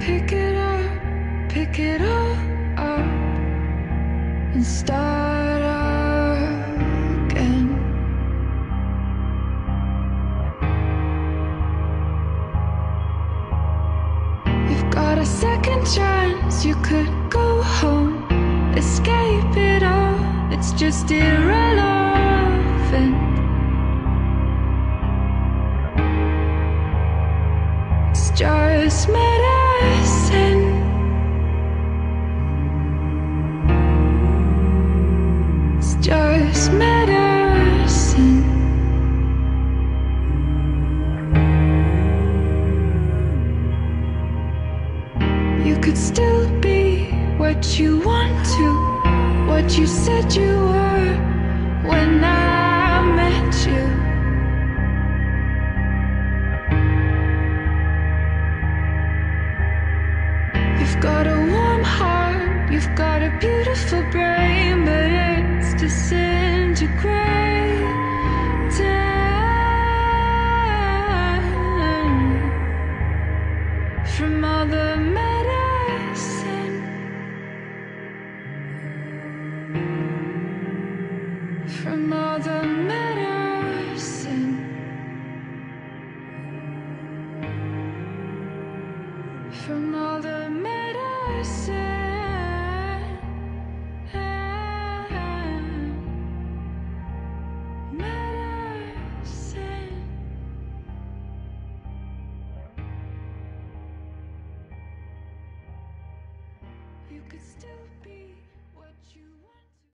Pick it up, pick it all up, and start again. You've got a second chance, you could go home, escape it all, it's just irrelevant. It's just you could still be what you want to, what you said you were when I met you. You've got a warm heart, you've got a beautiful brain, but it's disintegrating from all the medicine. From all the medicine. From all. You could still be what you